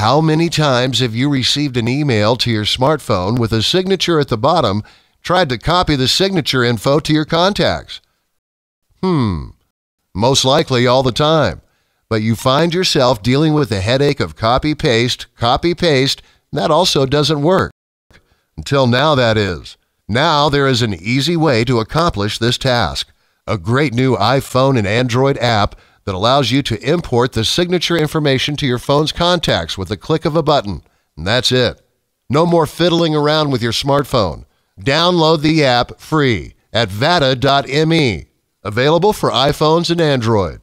How many times have you received an email to your smartphone with a signature at the bottom, tried to copy the signature info to your contacts? Hmm, most likely all the time. But you find yourself dealing with the headache of copy paste, copy paste, that also doesn't work. Until now, that is. Now there is an easy way to accomplish this task. A great new iPhone and Android app that allows you to import the signature information to your phone's contacts with a click of a button. And that's it. No more fiddling around with your smartphone. Download the app free at vata.me. Available for iPhones and Android.